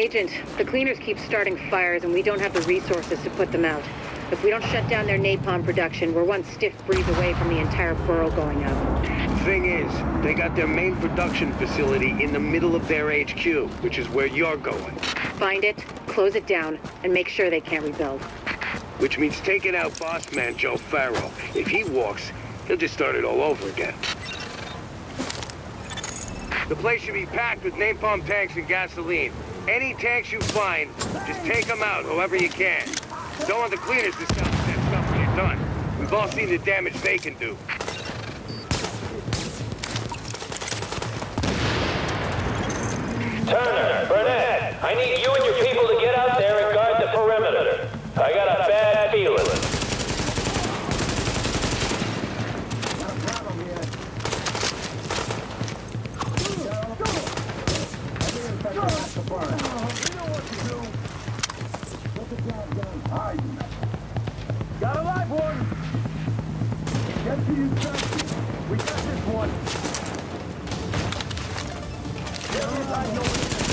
Agent, the cleaners keep starting fires and we don't have the resources to put them out. If we don't shut down their napalm production, we're one stiff breeze away from the entire borough going up. Thing is, they got their main production facility in the middle of their HQ, which is where you're going. Find it, close it down, and make sure they can't rebuild. Which means taking out boss man Joe Ferro. If he walks, he'll just start it all over again. The place should be packed with napalm tanks and gasoline. Any tanks you find, just take them out however you can. Don't want the cleaners to stop that stuff when you're done. We've all seen the damage they can do. Turner, Burnett, I need you and your people We got this one. Get inside your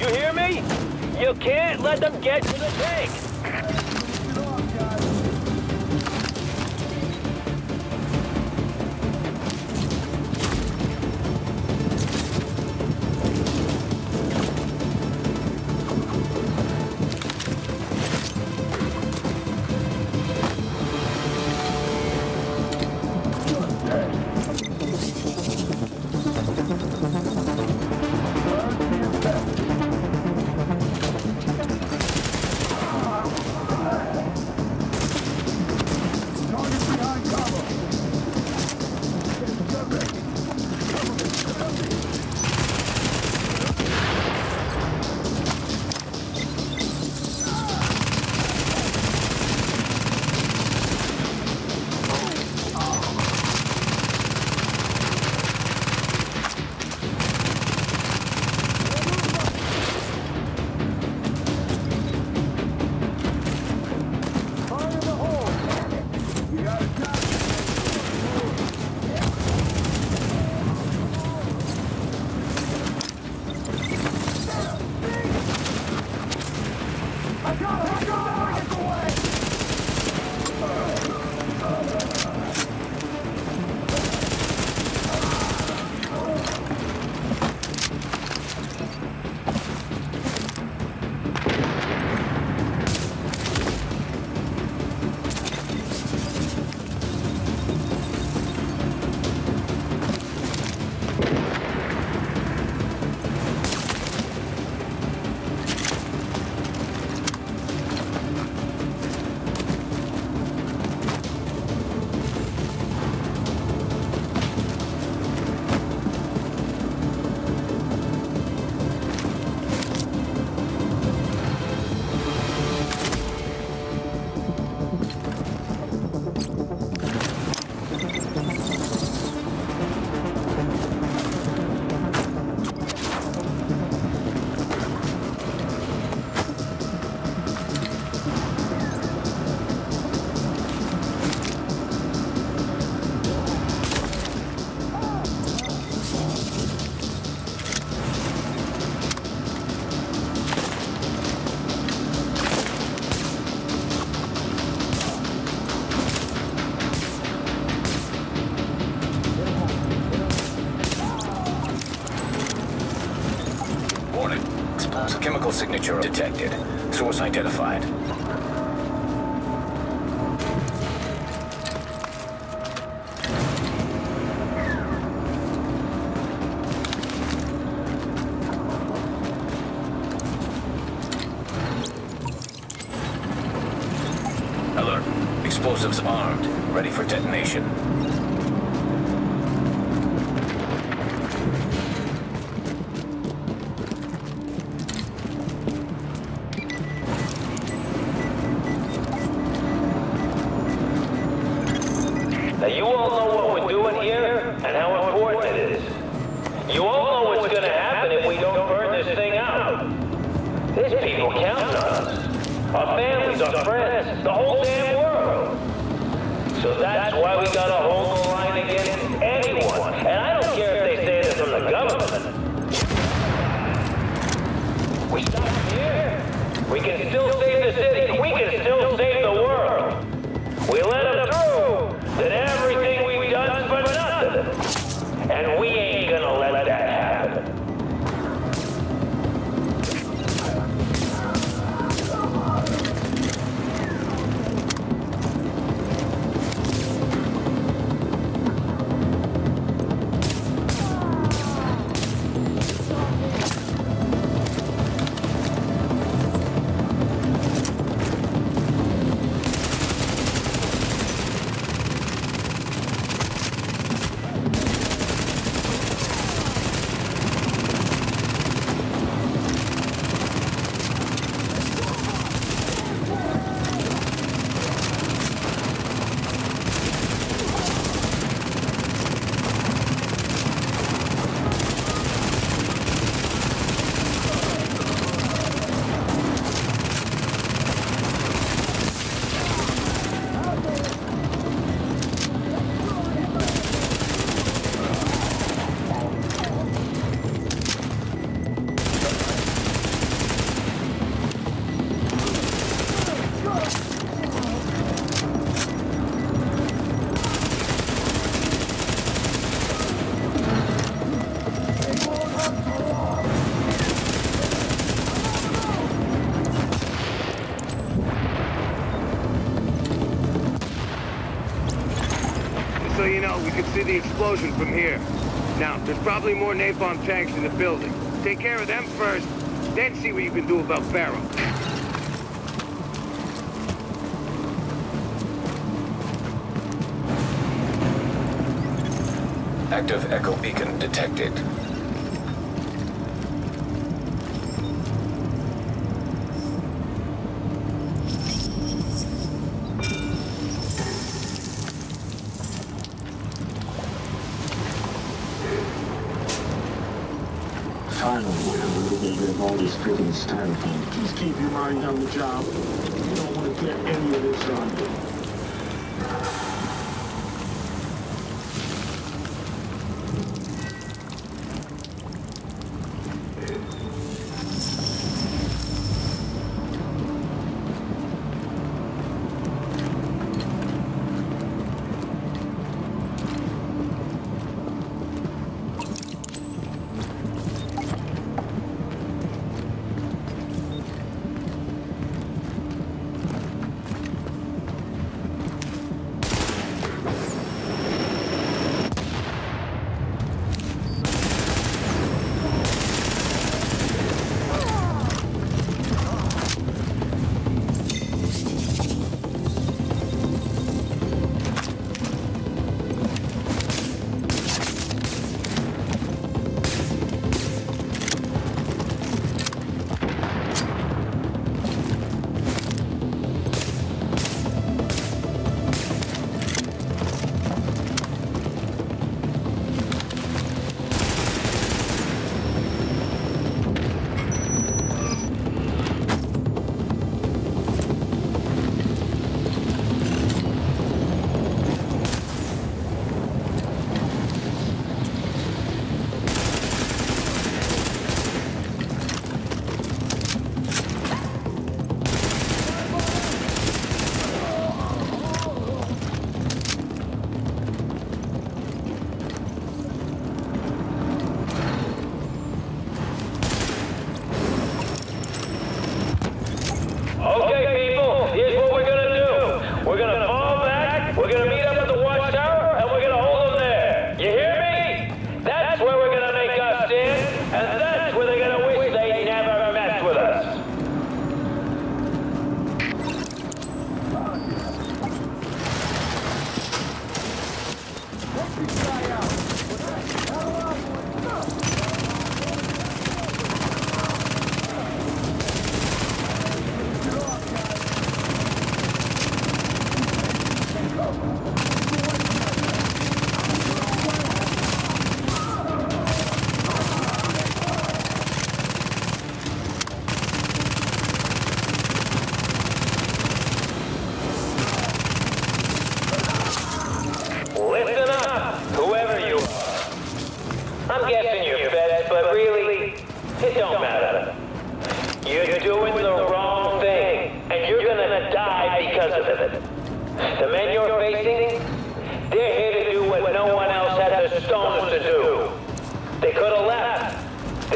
You hear me? You can't let them get to the tank. signature detected. Source identified. Alert. Explosives armed. Ready for detonation. Bill You can see the explosion from here. Now, there's probably more napalm tanks in the building. Take care of them first, then see what you can do about Ferro. Active echo beacon detected. Finally, of all freaking styrofoam. Just keep your mind on the job. You don't want to get any of this on you.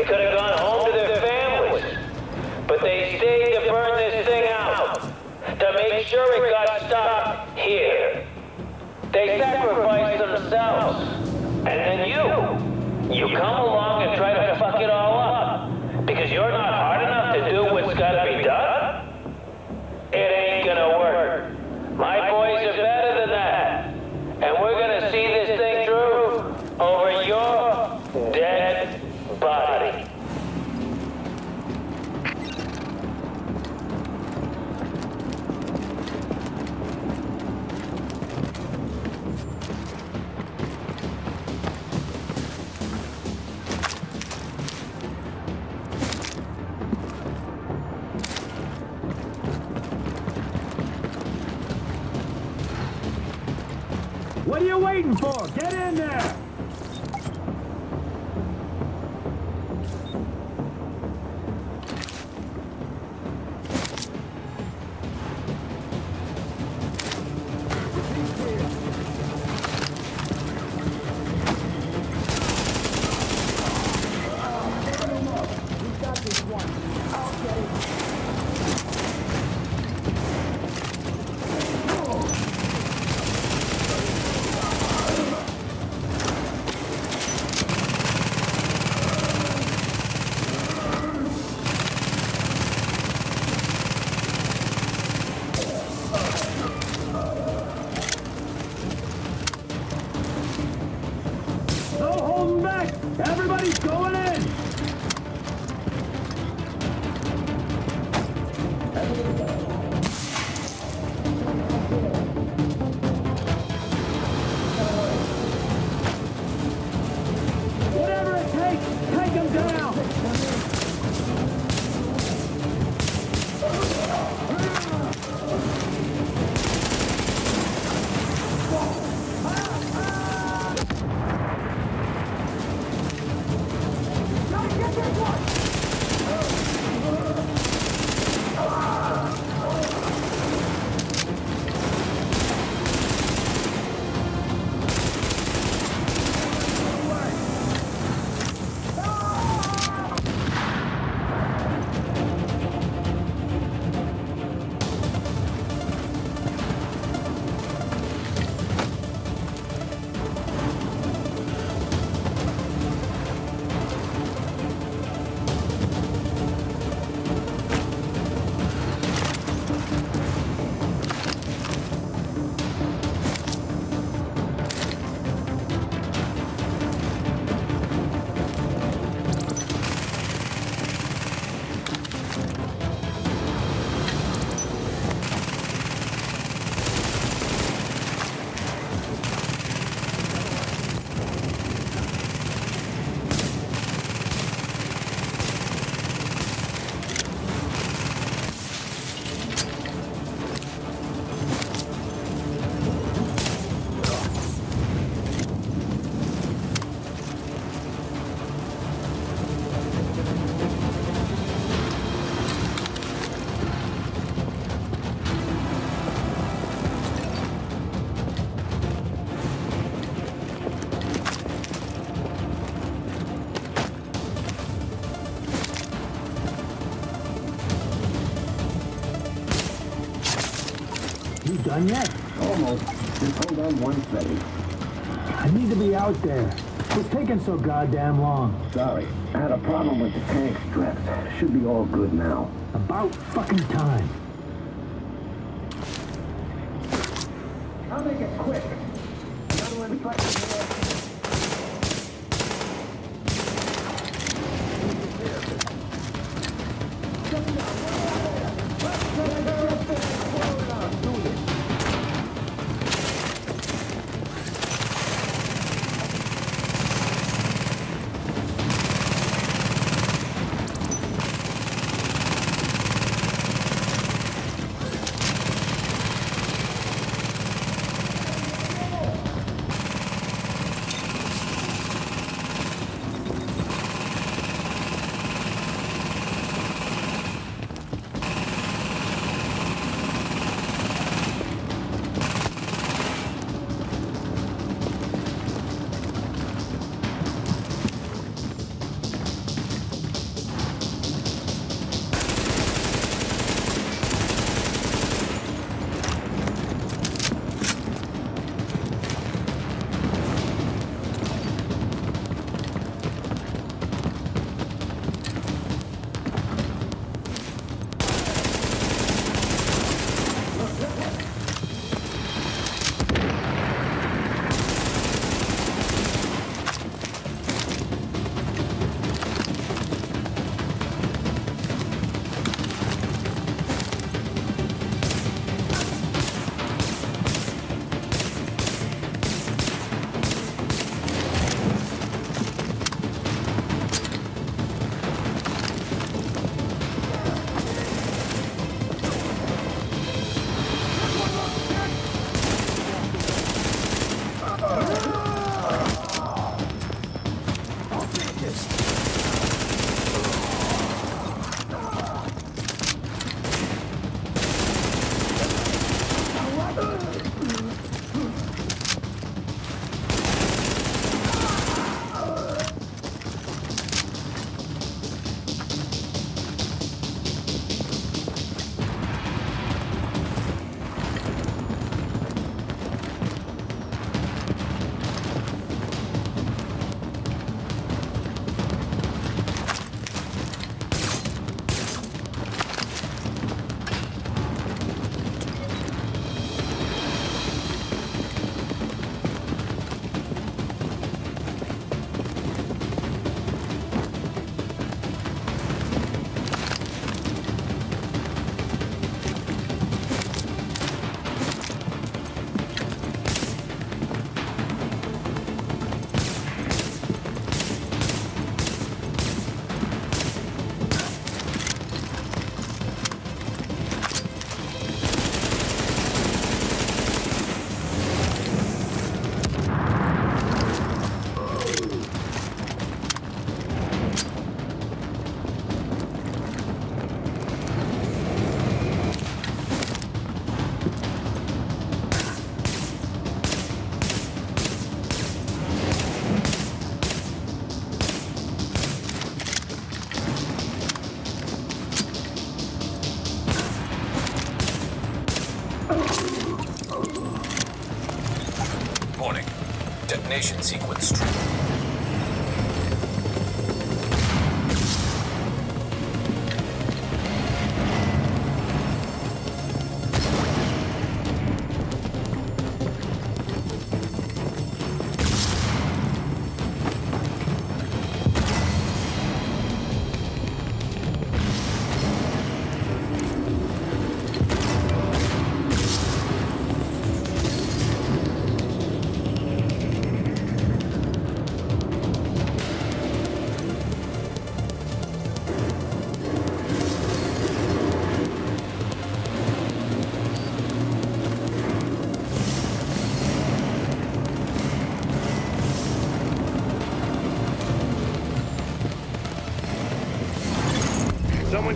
could have gone four. Get in there! Let's go. Done yet? Almost. Just hold on one second. I need to be out there. It's taking so goddamn long. Sorry. I had a problem with the tank straps. Should be all good now. About fucking time.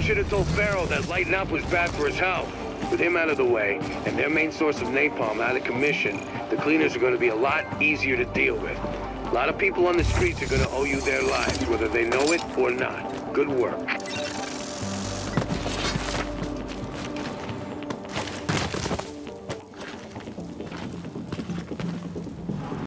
Should have told Ferro that lighting up was bad for his health. With him out of the way, and their main source of napalm out of commission, the cleaners are going to be a lot easier to deal with. A lot of people on the streets are going to owe you their lives, whether they know it or not. Good work.